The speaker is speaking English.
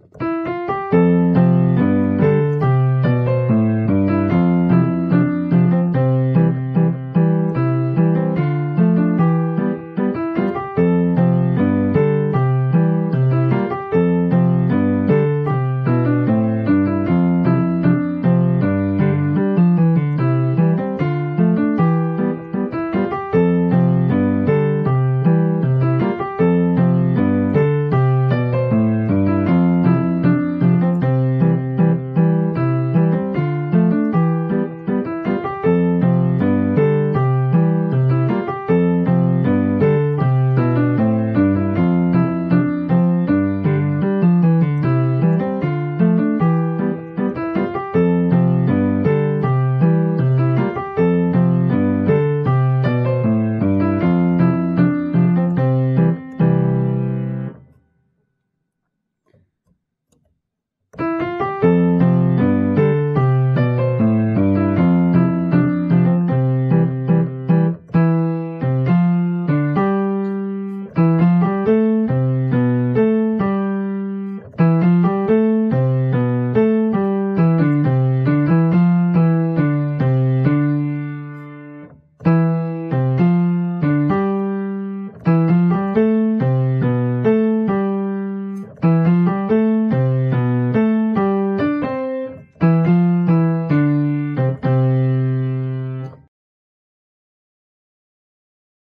you